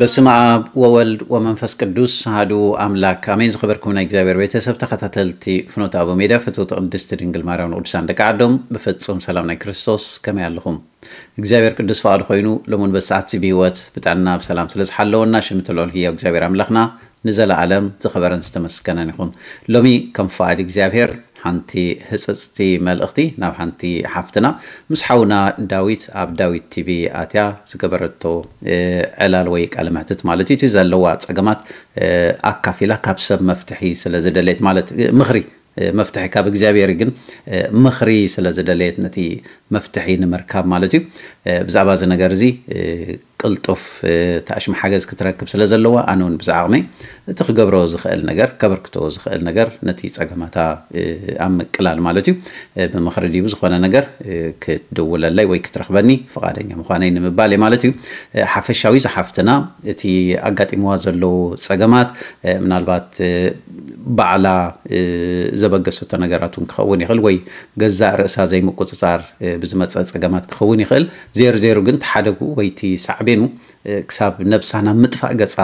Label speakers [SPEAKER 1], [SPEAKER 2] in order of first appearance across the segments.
[SPEAKER 1] በስመ አብ ወወልድ ወመንፈስ ቅዱስ አሐዱ አምላክ አሜን። ዝኽበርኩም ናይ እግዚኣብሔር ቤተሰብ ተኸታተልቲ ፍኖተ ኣቦ ሜዳ ፍትውቲ ቅድስቲ ድንግል ማርያም ንቅዱሳን ደቂ ዓዶም ብፍጹም ሰላም ናይ ክርስቶስ ከመይ ኣለኹም? እግዚኣብሔር ቅዱስ ፈቃዱ ኮይኑ ሎሙን በሰዓት ብሂወት ብጣዕና ብሰላም ስለ ዝሓለወና ሽም ትልዑል ህያው እግዚኣብሔር ኣምላኽና ንዘለዓለም ዝኸበረን ዝተመስገነን ይኹን ሎሚ ከም ፍቓድ እግዚኣብሔር ሓንቲ ህፅፅቲ መልእኽቲ ናብ ሓንቲ ሓፍትና። ምስ ሓውና ዳዊት ኣብ ዳዊት ቲቪ ኣትያ ዝገበረቶ ዕላል ወይ ቃል ምሕትት ማለት እዩ። እቲ ዘለዋ ፀገማት ኣካፊላ ካብ ሰብ መፍትሒ ስለ ዝደለየት ማለት ምኽሪ መፍትሒ ካብ እግዚኣብሔር ግን ምኽሪ ስለ ዝደለየት ነቲ መፍትሒ ንምርካብ ማለት እዩ። ብዛዕባ እዚ ነገር እዚ ቅልጡፍ ተኣሽሚ ሓገዝ ክትረክብ ስለ ዘለዋ ኣነ እውን ብዓቕመይ እቲ ክገብሮ ዝኽእል ነገር ከበርክቶ ዝኽእል ነገር ነቲ ፀገማታ ኣብ ምቅላል ማለት እዩ. ብምኽሪ ድዩ ዝኾነ ነገር ክትድውለለይ ወይ ክትረኽበኒ ፍቓደኛ ምዃነይ ንምባል እየ ማለት እዩ። ሓፈሻዊ ዝሓፍትና እቲ ኣጋጢምዋ ዘለው ፀገማት ምናልባት ባዕላ ዘበገሰቶ ነገራት እውን ክኸውን ይኽእል ወይ ገዛእ ርእሳ ዘይምቁፅፃር ብዝመፀ ፀገማት ክኸውን ይኽእል። ዜሩ ዜሩ ግን ተሓደጉ ወይቲ ሳዕቤኑ ክሳብ ነብሳ ናብ ምጥፋእ ገፃ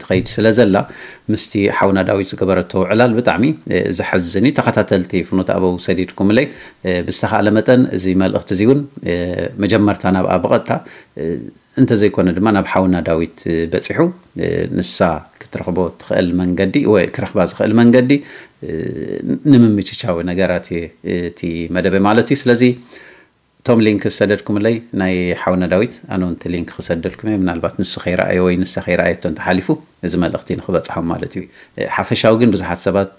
[SPEAKER 1] ትኸይድ ስለ ዘላ ምስቲ ሓውና ዳዊት ዝገበረቶ ዕላል ብጣዕሚ ዘሐዝን እዩ። ተኸታተልቲ ፍኖተ ኣበው ሰዲድኩምለይ ብዝተኻእለ መጠን እዚ መልእኽቲ እዚ እውን መጀመርታ ናብኣ ብቐጥታ እንተዘይኮነ ድማ ናብ ሓውና ዳዊት በፂሑ ንሳ ክትረኽቦ ትኽእል መንገዲ ወይ ክረኽባ ዝኽእል መንገዲ ንምምችቻው ነገራት እቲ መደበ ማለት እዩ። ስለዚ እቶም link ዝሰደድኩምለይ ናይ ሓውና ዳዊት? ኣነ እውን እቲ link ክሰደድኩም እየ። ምናልባት ንሱ ከይረኣዮ ወይ ንሳ ከይረኣየቶ እንተሓሊፉ እዚ መልእኽቲ ንክበፅሖም ማለት እዩ። ሓፈሻዊ ግን ብዙሓት ሰባት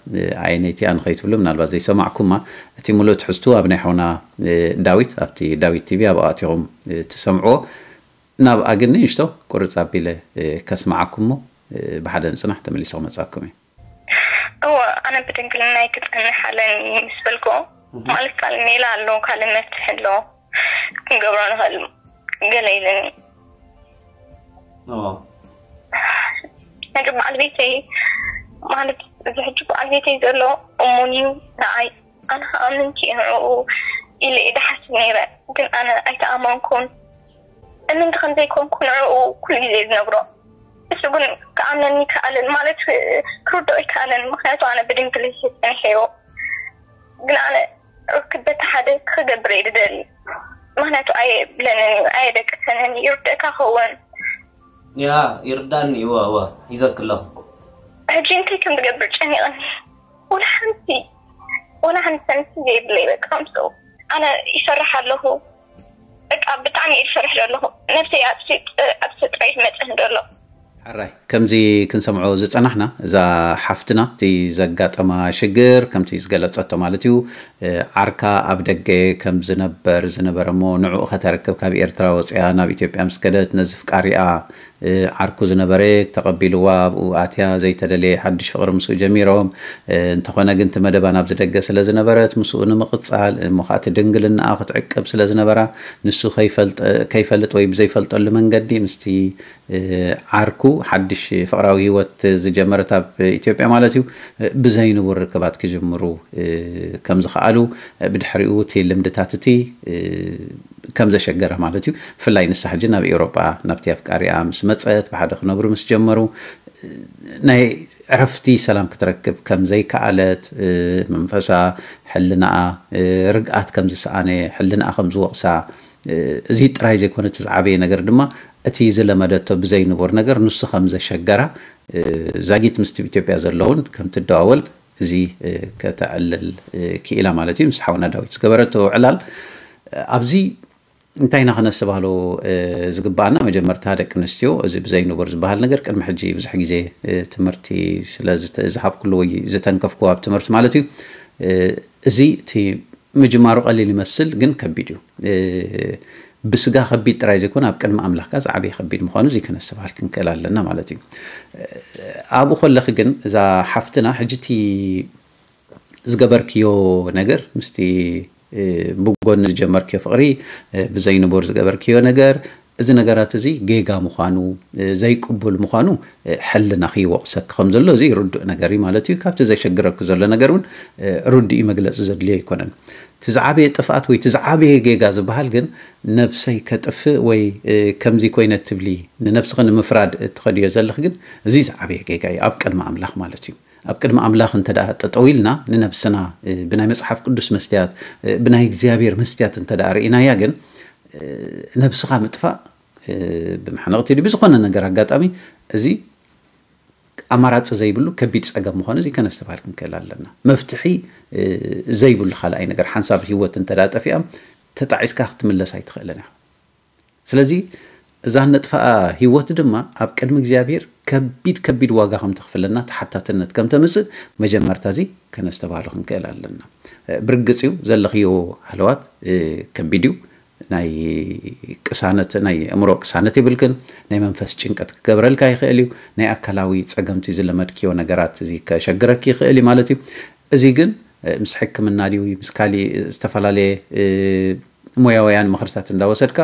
[SPEAKER 1] ዓይነይቲ ኣነ ከይትብሉ ምናልባት ዘይሰማዕኩማ እቲ ሙሉእ ትሕዝቱ ኣብ ናይ ሓውና ዳዊት ኣብቲ ዳዊት ቲቪ ኣብ ኣቲኹም ትሰምዕዎ። ናብኣ ግን ንእሽቶ ቁርፅ ኣቢለ ከስማዓኩም ሞ ብሓደ ንፅናሕ ተመሊሶ ክመፃኩም እየ።
[SPEAKER 2] እዎ ኣነ ብድንግልና ይክፀንሕ ኣለኒ ምስ በልኮ ማለት ካልእ ሜላ ኣሎ ካልእ መፍትሒ ኣሎ ክንገብሮ ንኽእል ገለ ኢለኒ ነገር በዓል ቤተይ ማለት እዚ ሕጂ በዓል ቤተይ ዘሎ እሙን እዩ ንዓይ ኣነ ከዓ ምንቲ ንዕኡ ኢለ ኢደ ሓስብ ነይረ ግን ኣነ ኣይተኣመንኩን እምንቲ ከምዘይኮንኩ ንዕኡ ኩሉ ግዜ ዝነግሮ እሱ ግን ከኣምነኒ ይከኣልን ማለት ክርድኦ ይከኣልን ምክንያቱ ኣነ ብድንግል ፀኒሐዮ ግን ኣነ ርክበት ሓደ ክገብር እየ ዝደሊ። ምክንያቱ ኣየ ብለንን ኣየ ደቅሰንን ይርድእካ ክኸውን።
[SPEAKER 3] ያ ይርዳእኒ እወ እወ ሒዘክ ኣለኹ
[SPEAKER 2] ሕጂ እንታይ ከም ዝገብር ጨኒቐኒ ወላ ሓንቲ ወላ ሓንቲ ሰንቲ ዘይብለይ በቃ ምስ ኣነ ይሰርሕ ኣለኹ። በቃ ብጣዕሚ እየ ዝሰርሕ ዘለኹ። ነፍሰይ ኣብቲ ጥራይት መፅን ዘሎ
[SPEAKER 1] ሓራይ ከምዚ ክንሰምዖ ዝፀናሕና እዛ ሓፍትና እቲ ዘጋጠማ ሽግር ከምቲ ዝገለፀቶ ማለት እዩ። ዓርካ ኣብ ደገ ከም ዝነበር ዝነበረ ሞ ንዕኡ ከተረክብ ካብ ኤርትራ ወፅያ ናብ ኢትዮጵያ ምስ ከደት ነዚ ፍቃሪኣ ዓርኩ ዝነበረ ተቐቢልዋ ኣብኡ ኣትያ ዘይተደለየ ሓድሽ ፍቅሪ ምስኡ ጀሚሮም እንተኾነ ግን እቲ መደባ ናብ ዝደገ ስለ ዝነበረት ምስኡ ንምቕፃል እሞ ከዓ እቲ ድንግልናኣ ክትዕቅብ ስለ ዝነበራ ንሱ ከይፈልጥ ወይ ብዘይፈልጠሉ መንገዲ ምስቲ ዓርኩ ሓድሽ ፍቅራዊ ሂወት ዝጀመረት ኣብ ኢትዮጵያ ማለት እዩ ብዘይንቡር ርክባት ክጅምሩ ከም ዝከኣሉ ብድሕሪኡ እቲ ልምድታት እቲ ከም ዘሸገረ ማለት እዩ ብፍላይ ንሳ ሕጂ ናብ ኤውሮጳ ናብቲ ኣፍቃሪኣ ምስ መፀት ብሓደ ክነብሩ ምስ ጀመሩ ናይ ዕረፍቲ ሰላም ክትረክብ ከም ዘይከኣለት መንፈሳ ሕልናኣ ርግኣት ከም ዝሰኣነ ሕልናኣ ከም ዝወቕሳ እዚ ጥራይ ዘይኮነ ዝዓበየ ነገር ድማ እቲ ዝለመደቶ ብዘይንቡር ነገር ንሱ ከም ዘሸገራ ዛጊት ምስቲ ኢትዮጵያ ዘለውን ከም ትደዋወል እዚ ከተዕልል ክኢላ ማለት እዩ። ምስ ሓውና ዳዊት ዝገበረቶ ዕላል። ኣብዚ እንታይ ኢና ክነስተባህሎ ዝግባአና መጀመርታ ደቂ ኣንስትዮ እዚ ብዘይንቡር ዝበሃል ነገር ቅድሚ ሕጂ ብዙሕ ግዜ ትምህርቲ ስለዝሃብኩሉ ወይ ዝተንከፍኩ ኣብ ትምህርቲ ማለት እዩ። እዚ እቲ ምጅማሩ ቀሊል ይመስል ግን ከቢድ እዩ። ብስጋ ከቢድ ጥራይ ዘይኮነ ኣብ ቅድሚ ኣምላኽካ ዝዓበየ ከቢድ ምኳኑ እዚ ከነስተባሃል ክንክእል ኣለና ማለት እዩ። ኣብኡ ከለኺ ግን እዛ ሓፍትና ሕጂ እቲ ዝገበርክዮ ነገር ምስቲ ብጎኒ ዝጀመርክዮ ፍቅሪ ብዘይንቡር ዝገበርክዮ ነገር እዚ ነገራት እዚ ጌጋ ምዃኑ ዘይቅቡል ምዃኑ ሕልና ክይወቕሰክ ከም ዘሎ እዚ ርዱእ ነገር እዩ ማለት እዩ። ካብቲ ዘሸግረክ ዘሎ ነገር እውን ርዱእ መግለፂ ዘድልዮ ኣይኮነን። እቲ ዝዓበየ ጥፍኣት ወይ እቲ ጌጋ ዝበሃል ግን ነብሰይ ከጥፍእ ወይ ከምዚ ኮይነት ትብሊ ንነብስኺ ንምፍራድ እትኸድዮ ዘለኽ ግን እዚ ዝዓበየ ጌጋ እዩ ኣብ ቅድሚ ኣምላኽ ማለት እዩ ኣብ ቅድሚ ኣምላኽ እንተ ጠጠው ኢልና ንነብስና ብናይ መፅሓፍ ቅዱስ መስትያት ብናይ እግዚኣብሔር መስትያት እንተ ርኢናያ ግን ነብስኻ ምጥፋእ ብመሕነቕቲ ኢሉ ብዝኾነ ነገር ኣጋጣሚ እዚ ኣማራፂ ዘይብሉ ከቢድ ፀገም ምዃኑ እዚ ከነስተባሃል ክንክእል ኣለና። መፍትሒ ዘይብሉ ካልኣይ ነገር ሓንሳብ ሂወት እንተ ጠፊኣ ተጣዒስካ ክትምለስ ኣይትኽእልን ኢኻ። ስለዚ እዛ ነጥፋኣ ሂወት ድማ ኣብ ቅድሚ እግዚኣብሔር ከቢድ ከቢድ ዋጋ ከም ተኽፍለና ተሓታትነት ከም ተምፅእ መጀመርታ እዚ ከነስተባሃሉ ክንክእል ኣለና። ብርግፅ እዩ ዘለኽዮ ሃለዋት ከቢድ እዩ። ናይ ቅሳነት ናይ እምሮ ቅሳነት ይብልክን ናይ መንፈስ ጭንቀት ክገብረልካ ይኽእል እዩ። ናይ ኣካላዊ ፀገምቲ ዝለመድክዮ ነገራት እዚ ከሸግረክ ይኽእል እዩ ማለት እዩ። እዚ ግን ምስ ሕክምና ድዩ? ምስ ካሊእ ዝተፈላለየ ሞያውያን ምክርታት እንዳወሰድካ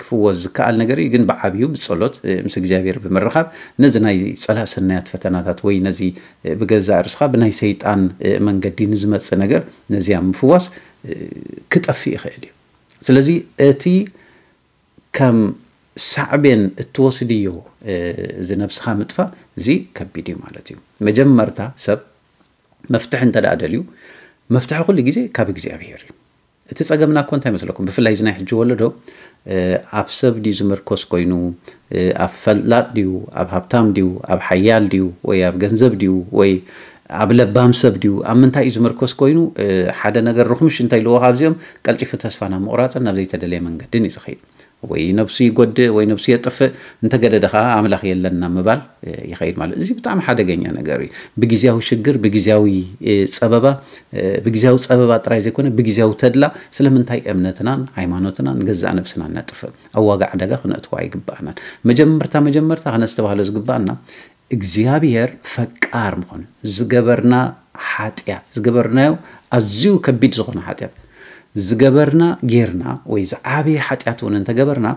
[SPEAKER 1] ክፍወዝ ዝከኣል ነገር እዩ። ግን ብዓብዩ ብፀሎት ምስ እግዚኣብሔር ብምርኻብ ነዚ ናይ ፀላእ ሰናያት ፈተናታት ወይ ነዚ ብገዛእ ርስኻ ብናይ ሰይጣን መንገዲ ንዝመፅእ ነገር ነዚያ ምፍዋስ ክጠፍእ ይኽእል እዩ። ስለዚ እቲ ከም ሳዕቤን እትወስድዮ እዚ ነብስኻ ምጥፋእ እዚ ከቢድ እዩ ማለት እዩ። መጀመርታ ሰብ መፍትሒ እንተ ደኣ ደልዩ መፍትሒ ኩሉ ግዜ ካብ እግዚኣብሔር እዩ እቲ ፀገምና እኮ እንታይ መስለኩም ብፍላይ እዚ ሕጂ ወለዶ ኣብ ሰብ ድዩ ዝምርኮስ ኮይኑ ኣብ ፈላጥ ድዩ ኣብ ሃብታም ድዩ ኣብ ሓያል ድዩ ወይ ኣብ ገንዘብ ድዩ ወይ ኣብ ለባም ሰብ ድዩ ኣብ ምንታይ እዩ ዝምርኮስ ኮይኑ ሓደ ነገር ርኩምሽ እንታይ ልዎ ካብዚኦም ቀልጢፉ ተስፋ ናብ ናብ ዘይተደለየ መንገድን እዩ ዝኸይድ ወይ ነብሱ ይጎድእ ወይ ነብሱ የጥፍእ እንተገደደ ከዓ ኣምላኽ የለና ምባል ይኸይድ ማለት። እዚ ብጣዕሚ ሓደገኛ ነገር እዩ። ብግዜያዊ ሽግር ብግዜያዊ ፀበባ ብግዜያዊ ፀበባ ጥራይ ዘይኮነ ብግዜያዊ ተድላ ስለምንታይ እምነትናን ሃይማኖትናን ገዛእ ነብስና ነጥፍእ ኣብ ዋጋ ዕደጋ ክነእትዋ ይግባአናን መጀመርታ መጀመርታ ክነስተባሃሎ ዝግባአና እግዚኣብሔር ፈቃር ምኾኑ ዝገበርና ሓጢኣት ዝገበርናዮ ኣዝዩ ከቢድ ዝኾነ ሓጢኣት ዝገበርና ጌርና ወይ ዝዓበየ ሓጢኣት እውን እንተገበርና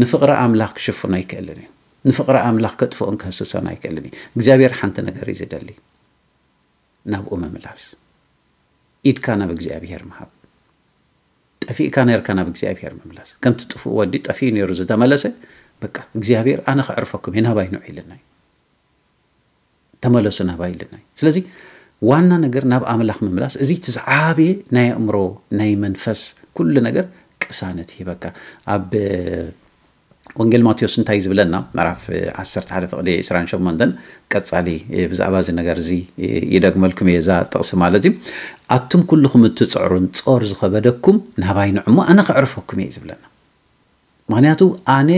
[SPEAKER 1] ንፍቕሪ ኣምላኽ ክሽፍኖ ኣይክእልን እዩ። ንፍቕሪ ኣምላኽ ከጥፍኦን ክህስሰን ኣይክእልን እዩ። እግዚኣብሔር ሓንቲ ነገር እዩ ዝደሊ። ናብኡ ምምላስ ኢድካ ናብ እግዚኣብሔር ምሃብ ጠፊእካ ነርካ ናብ እግዚኣብሔር ምምላስ። ከምቲ ጥፉእ ወዲ ጠፊኡ ነይሩ ዝተመለሰ በቃ እግዚኣብሔር ኣነ ከዕርፈኩም እየ ናባይ ንዑ ኢልና እዩ። ተመለሱ ናባይ ኢልና እዩ። ስለዚ ዋና ነገር ናብ ኣምላኽ ምምላስ እዚ እቲ ዝዓበየ ናይ ኣእምሮ ናይ መንፈስ ኩሉ ነገር ቅሳነት ይበካ ኣብ ወንጌል ማቴዎስ እንታይ ዝብለና? ምዕራፍ 11 ፍቅዲ 28 ቀፃሊ ብዛዕባ እዚ ነገር እዚ ይደግመልኩም እየ እዛ ጥቕሲ ማለት እዩ። ኣቱም ኩልኩም እትፅዕሩን ፆር ዝኸበደኩም ናባይ ንዕሞ ኣነ ከዕርፈኩም እየ ዝብለና። ምክንያቱ ኣነ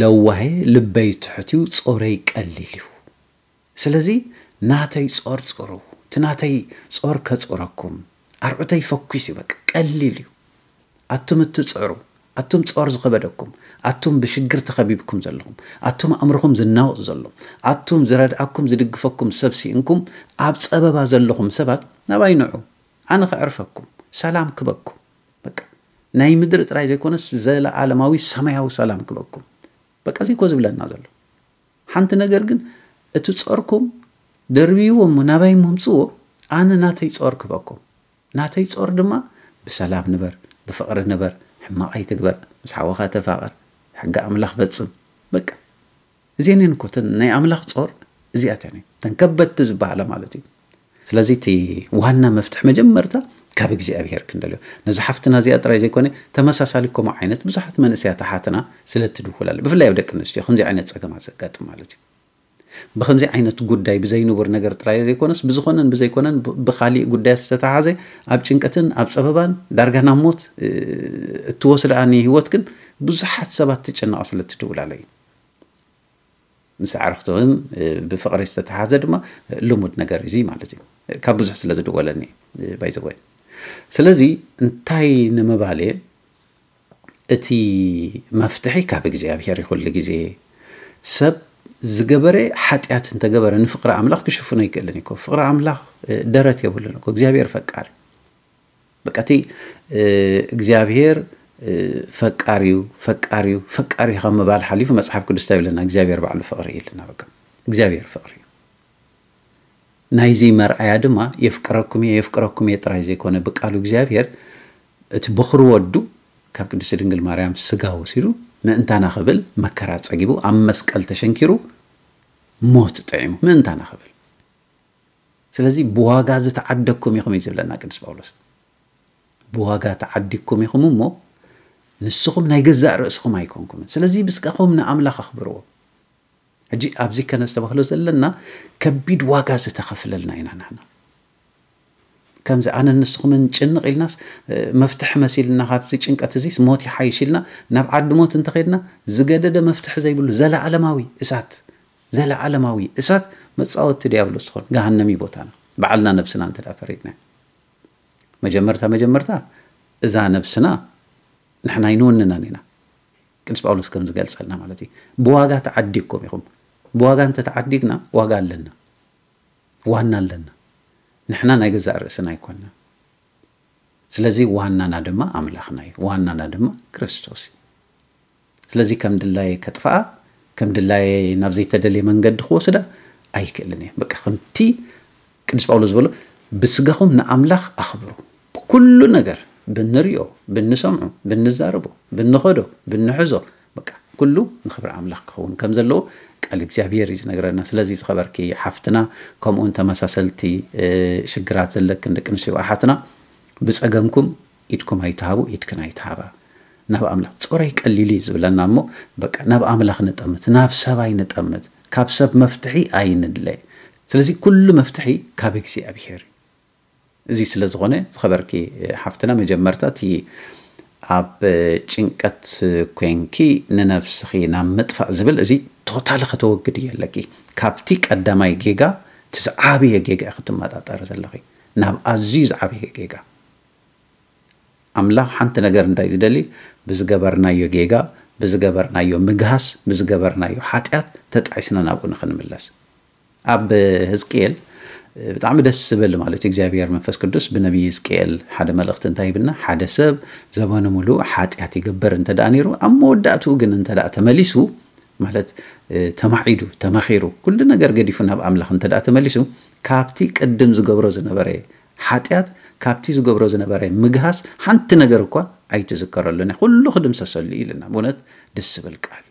[SPEAKER 1] ለዋሄ ልበይ ትሕትዩ ፆረይ ቀሊል እዩ። ስለዚ ናተይ ፆር ፅሩ እቲ ናተይ ፆር ከፅረኩም ኣርዑተይ ፈኪስ እዩ በቃ ቀሊል እዩ። ኣቱም እትፅዕሩ ኣቱም ፆር ዝኸበደኩም ኣቱም ብሽግር ተኸቢብኩም ዘለኹም ኣቱም ኣእምሮኹም ዝናወፅ ዘሎ ኣቱም ዝረድኣኩም ዝድግፈኩም ሰብ ሲእንኩም ኣብ ፀበባ ዘለኹም ሰባት ናባይ ንዑ ኣነ ከዕርፈኩም ሰላም ክበኩም። በቃ ናይ ምድሪ ጥራይ ዘይኮነስ ዘለኣለማዊ ሰማያዊ ሰላም ክበኩም። በቃ እዚ ኮ ዝብለና ዘሎ። ሓንቲ ነገር ግን እቲ ፆርኩም ደርቢዎ ናባይ መምፅዎ ኣነ ናተይ ፆር ክበኩም ናተይ ፆር ድማ ብሰላም ንበር ብፍቕሪ ንበር ሕማቕ ኣይትግበር ምስ ሓወኻ ተፋቐር ሕጊ ኣምላኽ ፈፅም በቃ እዚአን እኮ ናይ ኣምላኽ ፆር እዚኣተን እዩ ከበድቲ ዝበሃላ ማለት እዩ። ስለዚ እቲ ዋና መፍትሒ መጀመርታ ካብ እግዚኣብሔር ክንደልዮ። ነዚ ሓፍትና እዚኣ ጥራይ ዘይኮነ ተመሳሳሊ ከምኡ ዓይነት ብዙሓት መንእስያት ኣሓትና ስለትድውል ኣለ ብፍላይ ኣብ ደቂ ኣንስትዮ ከምዚ ዓይነት ፀገማት ዘጋጥም ማለት እዩ ብከምዚ ዓይነት ጉዳይ ብዘይንቡር ነገር ጥራይ ዘይኮነስ ብዝኾነን ብዘይኮነን ብካሊእ ጉዳያት ዝተተሓዘ ኣብ ጭንቀትን ኣብ ፀበባን ዳርጋ ናብ ሞት እትወስድኣኒ ሂወት ግን ብዙሓት ሰባት ትጨነቐ ስለ ትድውላለ እዩ። ምስ ዓርክትን ብፍቅሪ ዝተተሓዘ ድማ ልሙድ ነገር እዚ ማለት እዩ። ካብ ብዙሕ ስለ ዝድወለኒ by the way ስለዚ እንታይ ንምባል እቲ መፍትሒ ካብ እግዚኣብሔር ይኩሉ ግዜ ሰብ ዝገበረ ሓጢኣት እንተገበረ ንፍቅሪ ኣምላኽ ክሽፍኖ ይክእልን እኮ። ፍቅሪ ኣምላኽ ደረት የብሉን እኮ። እግዚኣብሔር ፈቃሪ። በቃ እቲ እግዚኣብሔር ፈቃሪዩ ፈቃሪዩ ፈቃሪ ካብ ምባል ሓሊፉ መፅሓፍ ቅዱስ ይብለና? እግዚኣብሔር ባዕሉ ፍቅሪ የለና በቃ። እግዚኣብሔር ፍቅሪ እዩ። ናይዚ መርኣያ ድማ የፍቅረኩም እየ የፍቅረኩም እየ ጥራይ ዘይኮነ ብቃሉ እግዚኣብሔር እቲ በኽሪ ወዱ ካብ ቅድስቲ ድንግል ማርያም ስጋ ወሲዱ ምእንታና ክብል መከራ ፀጊቡ ኣብ መስቀል ተሸንኪሩ ሞት ጥዒሙ ምእንታና ክብል ስለዚ ብዋጋ ዝተዓደኩም ኢኹም እዩ ዝብለና ቅዱስ ጳውሎስ። ብዋጋ ተዓዲኩም ኢኹም እሞ ንስኹም ናይ ገዛእ ርእስኹም ኣይኮንኩምን። ስለዚ ብስጋኹም ንኣምላኽ ኣኽብርዎ። ሕጂ ኣብዚ ከነ ዝተባህሎ ዘለና ከቢድ ዋጋ ዝተኸፍለልና ኢና ንሕና ከምዚ ኣነ ንስኹምን ጭንቕ ኢልናስ መፍትሒ መሲልና ካብዚ ጭንቀት እዚ ሞት ይሓይሽ ኢልና ናብ ዓዲ ሞት እንተኸድና ዝገደደ መፍትሒ ዘይብሉ ዘለዓለማዊ እሳት ዘለዓለማዊ እሳት መፃወቲ ዲያብሎስ ዝኾን ገሃነሚ ቦታና ባዕልና ነብስና እንተ ፈሪድና መጀመርታ መጀመርታ እዛ ነብስና ንሕና ይንውንናን ኢና። ቅዱስ ጳውሎስ ከም ዝገልፀልና ማለት እዩ። ብዋጋ ተዓዲግኩም ኢኹም። ብዋጋ እንተ ተዓዲግና ዋጋ ኣለና። ዋና ኣለና ንሕና ናይ ገዛእ ርእስና ኣይኮንና ስለዚ ዋናና ድማ ኣምላኽና እዩ። ዋናና ድማ ክርስቶስ እዩ። ስለዚ ከም ድላየ ከጥፍኣ ከም ድላየ ናብ ዘይተደለየ መንገዲ ክወስዳ ኣይክእልን እየ። በቃ ከምቲ ቅዱስ ጳውሎስ ዝበሎ ብስጋኹም ንኣምላኽ ኣኽብሩ። ብኩሉ ነገር ብንሪኦ ብንሰምዖ ብንዛረቦ ብንኸዶ ብንሕዞ በቃ ኩሉ ንክብሪ ኣምላኽ ክኸውን ከም ዘለዎ ቃል እግዚኣብሔር እዩ ዝነገረና ስለዚ ዝኸበርኪ ሓፍትና ከምኡውን ተመሳሰልቲ ሽግራት ዘለክን ደቂ ኣንስትዮ ኣሓትና ብፀገምኩም ኢድኩም ኣይትሃቡ ኢድክን ኣይትሃባ ናብ ኣምላኽ ፀረይ ቀሊሉ እዩ ዝብለና እሞ በቃ ናብ ኣምላኽ ንጠምት ናብ ሰብ ኣይንጠምት ካብ ሰብ መፍትሒ ኣይንድለ ስለዚ ኩሉ መፍትሒ ካብ እግዚኣብሔር እዩ እዚ ስለ ዝኾነ ዝኸበርኪ ሓፍትና መጀመርታ እቲ ኣብ ጭንቀት ኮንኪ ንነፍስኺ ናብ ምጥፋእ ዝብል እዚ totally ከተወግድ እየለኪ ካብቲ ቀዳማይ ጌጋ እቲ ጌጋ ክትመጣጠር ዘለኺ ናብ ኣዝዩ ዝዓበየ ጌጋ። ኣምላኽ ሓንቲ ነገር እንታይ ዝደሊ? ብዝገበርናዮ ጌጋ ብዝገበርናዮ ምግሃስ ብዝገበርናዮ ሓጢኣት ተጣዒስና ናብኡ ንክንምለስ ኣብ ህዝቅኤል ብጣዕሚ ደስ ዝብል ማለት እግዚኣብሔር መንፈስ ቅዱስ ብነቢይ ህዝቅኤል ሓደ መልእኽቲ እንታይ ይብልና? ሓደ ሰብ ዘመኑ ሙሉእ ሓጢኣት ይገብር እንተ ደኣ ነይሩ። ኣብ መወዳእትኡ ግን እንተ ደኣ ተመሊሱ ማለት ተማዒዱ ተመኺሩ ኩሉ ነገር ገዲፉ ናብ ኣምላኽ እንተ ደኣ ተመሊሱ ካብቲ ቅድም ዝገብሮ ዝነበረ ሓጢኣት ካብቲ ዝገብሮ ዝነበረ ምግሃስ ሓንቲ ነገር እኳ ኣይትዝከረሉን። ኩሉ ክድምሰሰሉ ኢልና ብእውነት ደስ ዝብል ቃል።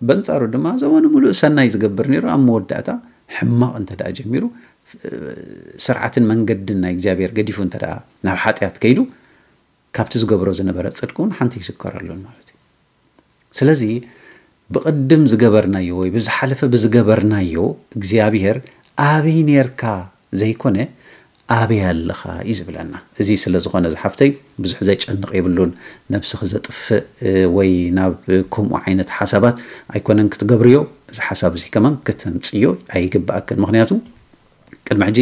[SPEAKER 1] በንፃሩ ድማ ዘመኑ ሙሉእ ሰናይ ዝገብር ነይሩ። ኣብ መወዳእታ ሕማቕ እንተ ደኣ ጀሚሩ ስርዓትን መንገድን ናይ እግዚኣብሔር ገዲፉ እንተ ናብ ሓጢኣት ከይዱ ካብቲ ዝገብሮ ዝነበረ ፅድቂ እውን ሓንቲ ይዝከረሉን ማለት እዩ። ስለዚ ብቅድም ዝገበርናዮ ወይ ብዝሓለፈ ብዝገበርናዮ እግዚኣብሔር ኣበይ ነርካ ዘይኮነ ኣበይ ኣለኻ እዩ ዝብለና። እዚ ስለ ዝኾነ ዝሓፍተይ ብዙሕ ዘይጨንቕ የብሉን። ነብስኺ ዘጥፍእ ወይ ናብ ከምኡ ዓይነት ሓሳባት ኣይኮነን ክትገብርዮ። እዚ ሓሳብ እዚ ከማን ከተምፅዮ ኣይግባኣክን ምክንያቱ ቅድሚ ሕጂ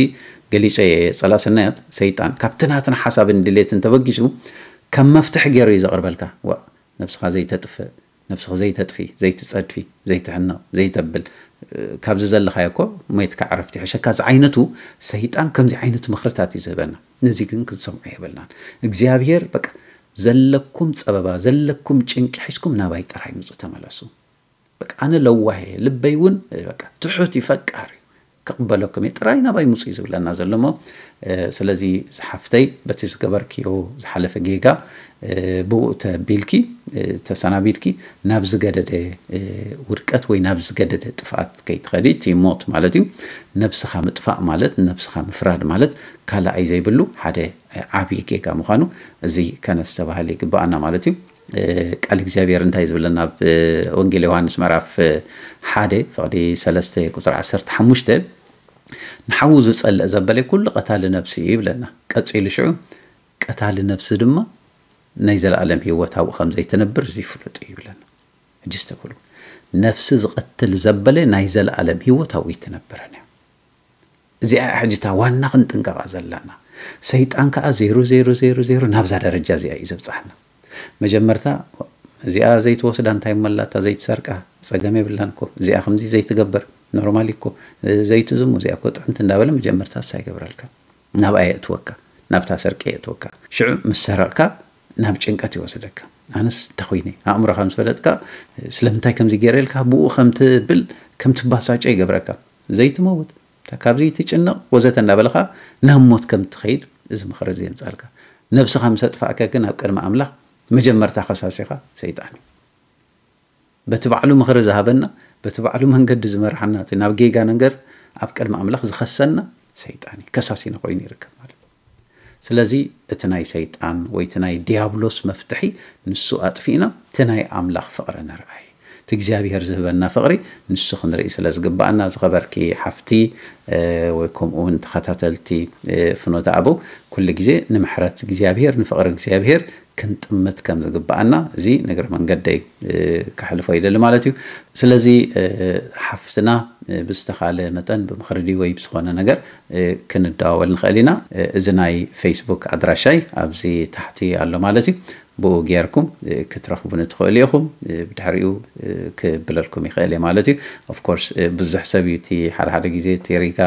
[SPEAKER 1] ገሊፀ ፀላሰናያት ሰይጣን ካብቲ ናትን ሓሳብን ድሌትን ተበጊሱ ከም መፍትሒ ገይሩ እዩ ዘቕርበልካ። ነብስኻ ዘይተጥፍእ ነብስኻ ዘይተጥፊ ዘይትፀድፊ ዘይትሕነቕ ዘይተብል ካብዚ ዘለኻዮ እኮ ሞየትካ ዕረፍቲ ሕሸካ እዚ ዓይነቱ ሰይጣን ከምዚ ዓይነት ምክርታት እዩ ዝህበና። ነዚ ግን ክትሰምዖ የብልናን። እግዚኣብሔር በቃ ዘለኩም ፀበባ ዘለኩም ጭንቂ ሒዝኩም ናባይ ጥራይ ምፁ ተመለሱ። በቃ ኣነ ለዋሄ ልበይ እውን ትሑት ይፈቃር እዩ ክቕበለኩም እየ ጥራይ ናባይ ሙፅእ ዝብለና ዘሎ ሞ። ስለዚ ዝሓፍተይ በቲ ዝገበርክዮ ዝሓለፈ ጌጋ ብኡ ተቢልኪ ተሰናቢልኪ ናብ ዝገደደ ውድቀት ወይ ናብ ዝገደደ ጥፍኣት ከይትኸዲ እቲ ሞት ማለት እዩ። ነብስኻ ምጥፋእ ማለት ነብስኻ ምፍራድ ማለት ካልኣይ ዘይብሉ ሓደ ዓብዪ ጌጋ ምዃኑ እዚ ከነስ ተባሃለ ማለት እዩ። ቃል እግዚኣብሔር እንታይ ዝብለና ኣብ ወንጌል ዮሃንስ መራፍ ሓደ ፍቕዲ 3 ቁፅሪ 15 ንሓዊ ዝጸልእ ዘበለ ኩሉ ቀታሊ ነብሲ ይብለና ቀጺሉ ሽዑ ቀታሊ ነብሲ ድማ ናይ ዘለኣለም ሂወት ኣብኡ ከም ዘይትነብር ዘይፍለጥ ይብለና እጂ ዝተብሉ ነፍሲ ዝቐትል ዘበለ ናይ ዘለኣለም ሂወት ኣብኡ ይትነብረን እዩ እዚኣ ሕጂታ ዋና ክንጥንቀቓ ዘለና ሰይጣን ከዓ ዜሮ ዜሮ ዜሮ ዜሮ ናብዛ ደረጃ እዚኣ እዩ ዘብፃሕና መጀመርታ እዚኣ ዘይትወስዳ እንታይ መላታ ዘይትሰርቃ ፀገም የብላን እኮ እዚኣ ከምዚ ዘይትገብር normally እኮ ዘይትዝሙ እዚኣ እኮ ጥዕምቲ እንዳበለ መጀመርታ ሳ ይገብረልካ ናብኣ የእትወካ ናብታ ሰርቂ የእትወካ ሽዑ ምስ ሰረቕካ ናብ ጭንቀት ይወስደካ። ኣነስ እንተኮይነ ኣእምሮካ ምስ ፈለጥካ ስለምንታይ ከምዚ ገይረ ብኡ ከምትብል ከምትባሳጨ ይገብረካ። ዘይትመውት ካብዚ ትጭንቕ ወዘተ እንዳበለካ ናብ ሞት ከም ትኸይድ እዚ ምክሪ እዚ የምፃልካ ነብስኻ ምስ ኣጥፋእከ ግን ኣብ ቅድሚ ኣምላኽ መጀመርታ ከሳሲኻ ሰይጣን እዩ። በቲ ባዕሉ ምክሪ ዝሃበና በቲ ባዕሉ መንገዲ ዝመርሓና ናብ ጌጋ ነገር ኣብ ቅድሚ ኣምላኽ ዝኸሰና ሰይጣን እዩ። ከሳሲና ኮይኑ ይርከብ ማለት ስለዚ እቲ ናይ ሰይጣን ወይ እቲ ናይ ዲያብሎስ መፍትሒ ንሱ ኣጥፊእና እቲ ናይ ኣምላኽ ፍቕሪ ንርአይ እቲ እግዚኣብሔር ዝህበና ፍቕሪ ንሱ ክንርኢ ስለ ዝግባአና ዝኸበርኪ ሓፍቲ ወይ ከምኡ እውን ተኸታተልቲ ፍኖተ ኣበው ኩሉ ግዜ ንምሕረት እግዚኣብሔር ንፍቕሪ እግዚኣብሔር ክንጥምት ከም ዝግባአና እዚ ነገረ መንገደይ ካሕልፎ ይደሊ ማለት እዩ። ስለዚ ሓፍትና ብዝተካለ መጠን ብምክሪ ወይ ብዝኾነ ነገር ክንደዋወል ንኽእል ኢና። እዚ ናይ ፌስቡክ ኣድራሻይ ኣብዚ ታሕቲ ኣሎ ማለት እዩ ብኡ ጌርኩም ክትረኽቡን ትኽእሉ ኢኹም ብድሕሪኡ ክብለልኩም ይኽእል እየ ማለት እዩ። of course ብዙሕ ሰብ እዩ እቲ ሓደ ሓደ ግዜ ቴሪጋ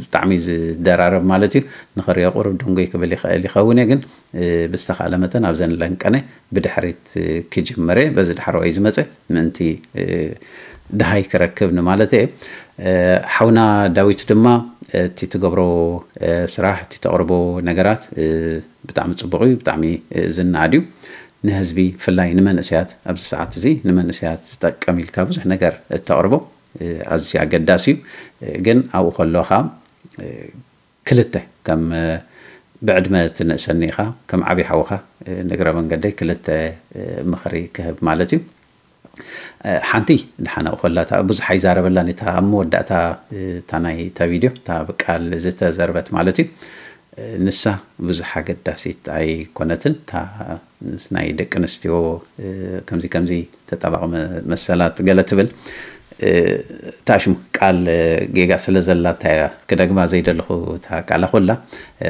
[SPEAKER 1] ብጣዕሚ ዝደራረብ ማለት እዩ። ንኽሪኦ ቁርብ ድንጎይ ክብል ይኽእል ይኸውን እየ ግን ብዝተኻእለ መጠን ኣብዘን ለንቀነ ብድሕሪት ክጅመረ በዚ ድሕረዋይ ዝመፀ ምእንቲ ድሃይ ክረክብ ንማለት እየ ሓውና ዳዊት ድማ እቲ ትገብሮ ስራሕ እቲ ተቕርቦ ነገራት ብጣዕሚ ፅቡቅ እዩ ብጣዕሚ ዝናኣድ እዩ። ንህዝቢ ብፍላይ ንመንእስያት ኣብዚ ሰዓት እዚ ንመንእስያት ዝጠቀም ኢልካ ብዙሕ ነገር እተቕርቦ ኣዝዩ ኣገዳሲ እዩ። ግን ኣብኡ ከለኻ ክልተ ከም ብዕድመ ትንእሰኒ ኢኻ ከም ዓብዪ ሓውኻ ንግረ መንገደይ ክልተ ምኽሪ ክህብ ማለት እዩ ሓንቲ ድሓነኡ ከላታ ብዙሕ ኣይዛረበላን እታ ኣብ መወዳእታ እታ ናይ ታ ቪድዮ እታ ብቃል ዝተዘርበት ማለት እዩ። ንሳ ብዙሕ ኣገዳሲት ኣይኮነትን። እታ ናይ ደቂ ኣንስትዮ ከምዚ ከምዚ ተጠባቕ መሰላት ገለ ትብል እታ ሽሙ ቃል ጌጋ ስለ ዘላታ ክደግማ ዘይደለኹ እታ ቃላ ኩላ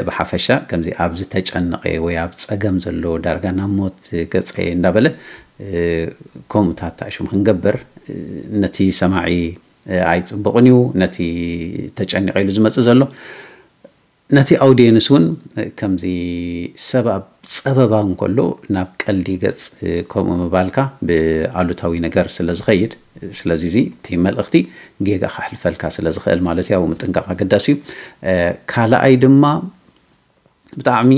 [SPEAKER 1] ብሓፈሻ ከምዚ ኣብ ዝተጨነቐ ወይ ኣብ ፀገም ዘሎ ዳርጋ ናብ ሞት ገፀ እንዳበለ ከምኡታት ተኣሽሙ ክንገብር። ነቲ ሰማዒ ኣይፅቡቕን እዩ። ነቲ ተጨኒቀ ኢሉ ዝመፅእ ዘሎ ነቲ ኣውድየንስ እውን ከምዚ ሰብ ኣብ ፀበባ እንከሎ ናብ ቀልዲ ገፅ ከምኡ ምባልካ ብኣሉታዊ ነገር ስለ ዝኸይድ። ስለዚ እዚ እቲ መልእኽቲ ጌጋ ካሕልፈልካ ስለ ዝኽእል ማለት እዩ ኣብኡ ምጥንቃቕ ኣገዳሲ እዩ። ካልኣይ ድማ ብጣዕሚ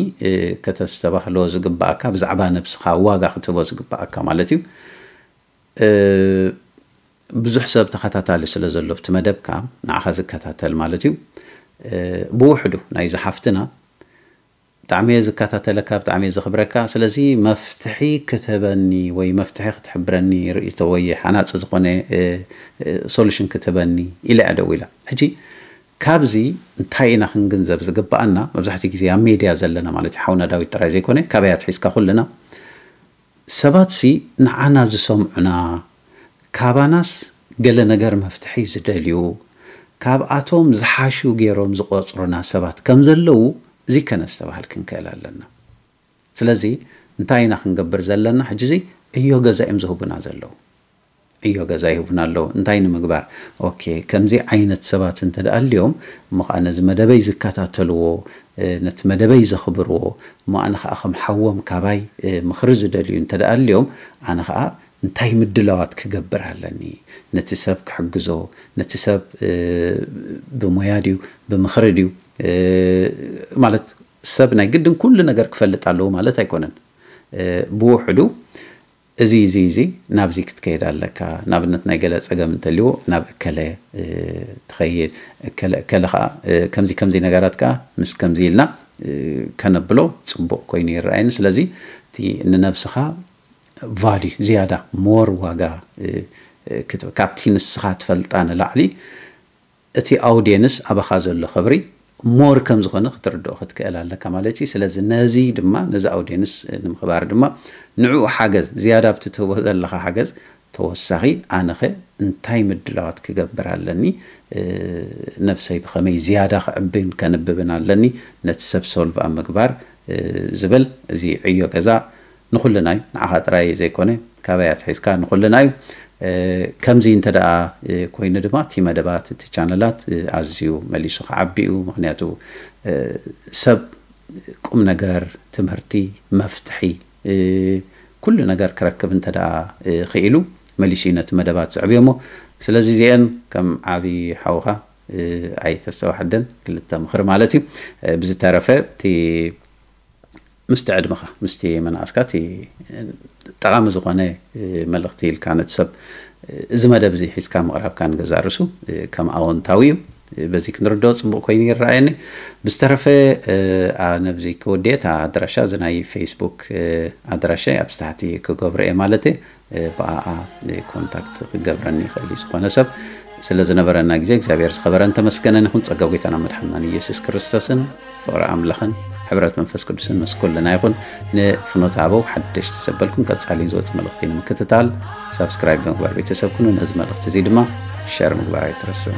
[SPEAKER 1] ከተስተባህሎ ዝግባአካ ብዛዕባ ነብስኻ ዋጋ ክትቦ ዝግባአካ ማለት እዩ። ብዙሕ ሰብ ተኸታታሊ ስለ ዘሎ ብቲ መደብካ ንዓኻ ዝከታተል ማለት እዩ ብውሕዱ ናይ ዝሓፍትና ብጣዕሚ እየ ዝከታተለካ ብጣዕሚ እየ ዘኽብረካ ስለዚ መፍትሒ ክትህበኒ ወይ መፍትሒ ክትሕብረኒ ርእቶ ወይ ሓናፂ ዝኾነ solution ክትህበኒ ኢለ እያ ደው ኢላ። ሕጂ ካብዚ እንታይ ኢና ክንግንዘብ? ዝግባአና መብዛሕትኡ ግዜ ኣብ ሜድያ ዘለና ማለት እዩ። ሓውና ዳዊት ጥራይ ዘይኮነ ካበያ ትሒዝካ ኩልና ሰባት ሲ ንዓና ዝሰምዑና ካባናስ ገለ ነገር መፍትሒ ዝደልዩ ካብኣቶም ዝሓሹ ገይሮም ዝቆፅሩና ሰባት ከም ዘለው እዚ ከነስተባህል ክንክእል ኣለና። ስለዚ እንታይ ኢና ክንገብር ዘለና? ሕጂ እዚ እዮ ገዛ እዮም ዝህቡና ዘለው እዮ ገዛ ይህቡና ኣለዉ። እንታይ ንምግባር? ከምዚ ዓይነት ሰባት ከዓ ነዚ መደበይ ዝከታተልዎ ነቲ መደበይ ዘኽብርዎ እሞ ከዓ ከም ሓዎም ካባይ ምክሪ ዝደልዩ እንተደኣልዮም ኣነ ከዓ እንታይ ምድላዋት ክገብር ኣለኒ? ነቲ ሰብ ክሕግዞ ነቲ ሰብ ብሞያ ድዩ ብምክሪ ድዩ ማለት ሰብ ናይ ግድን ኩሉ ነገር ክፈልጥ ኣለዎ ማለት ኣይኮነን። ብውሕዱ እዚ እዚ እዚ ናብዚ ክትከይድ ኣለካ። ናብነት ናይ ገለ ፀገም እንተልዎ ናብ እከለ ትኸይድ። እከለ ከዓ ከምዚ ከምዚ ነገራት ከዓ ምስ ከምዚ ኢልና ከነብሎ ፅቡቅ ኮይኑ ይረኣየኒ ስለዚ እቲ ንነብስኻ value ዝያዳ more ዋጋ ካብቲ ንስኻ ትፈልጣ ንላዕሊ እቲ audience ኣባኻ ዘሎ ክብሪ more ከም ዝኾነ ክትርድኦ ክትክእል ኣለካ ማለት እዩ። ስለዚ ነዚ ድማ ነዚ audience ንምክባር ድማ ንዕኡ ሓገዝ ዝያዳ ብቲ ትህቦ ዘለካ ሓገዝ ተወሳኺ ኣነኸ እንታይ ምድላዋት ክገብር ኣለኒ? ነብሰይ ብኸመይ ዝያዳ ክዕብን ከንብብን ኣለኒ? ነቲ ሰብ ሰልቢ ኣብ ምግባር ዝብል እዚ ዕዮ ገዛ ንኩልና እዩ ንዓኻ ጥራይ ዘይኮነ ካበያ ትሒዝካ ንኩልና እዩ ከምዚ እንተ ደኣ ኮይኑ ድማ እቲ መደባት እቲ ቻነላት ኣዝዩ መሊሱ ክዓቢኡ። ምክንያቱ ሰብ ቁም ነገር ትምህርቲ መፍትሒ ኩሉ ነገር ክረክብ እንተዳ ክኢሉ መሊሱ ነቲ መደባት ዝዕብዮ እሞ። ስለዚ እዚአን ከም ዓብዪ ሓውካ ኣይተስተዋሕደን ክልተ ምክሪ ማለት እዩ። ብዝተረፈ እቲ ምስቲ ዕድመኻ ምስቲ መናእስካ እቲ ጠቃሚ ዝኾነ መልእክቲ ኢልካ ነቲ ሰብ እዚ መደብ እዚ ሒዝካ ምቕራብካ ንገዛርሱ ከም ኣወንታዊ እዩ በዚ ክንርድኦ ፅቡቅ ኮይኑ ይረኣየኒ ብዝተረፈ ነብዚ ክወድየ እታ ኣድራሻ እዚ ናይ ፌስቡክ ኣድራሻ ኣብ ስታሕቲ ክገብሮ እየ ማለት እየ ብኣኣ contact ክገብረኒ ይኽእል እዩ ዝኾነ ሰብ። ስለ ዝነበረና ግዜ እግዚኣብሔር ዝኸበረን ተመስገነን ይኹን። ፀጋ ጎይታና መድሓናን ኢየሱስ ክርስቶስን ፍቅሪ ኣምላኽን ሕብረት መንፈስ ቅዱስን ምስ ኩልና ይኹን ንፍኖት ኣበው ሓደሽቲ ሰበልኩም ቀፃሊ ዝወፅ መልእኽቲ ንምክትታል። subscribe ብምግባር ቤተሰብ ኩኑ ነዚ መልእኽቲ እዚ ድማ share ምግባር ኣይትረስቡ